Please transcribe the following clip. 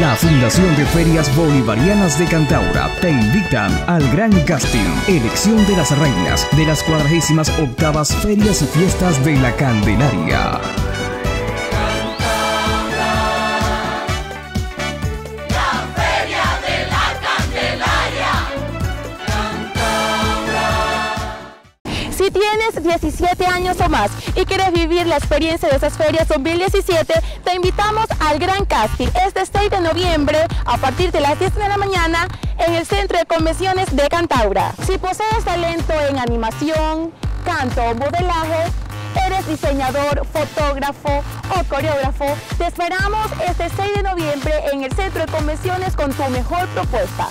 La Fundación de Ferias Bolivarianas de Cantaura te invitan al gran casting, elección de las reinas de las cuadragésimas octavas ferias y fiestas de la Candelaria. Si tienes 17 años o más y quieres vivir la experiencia de esas ferias 2017, te invitamos al Gran Casting este 6 de noviembre a partir de las 10 de la mañana en el Centro de Convenciones de Cantaura. Si posees talento en animación, canto o modelaje, eres diseñador, fotógrafo o coreógrafo, te esperamos este 6 de noviembre en el Centro de Convenciones con tu mejor propuesta.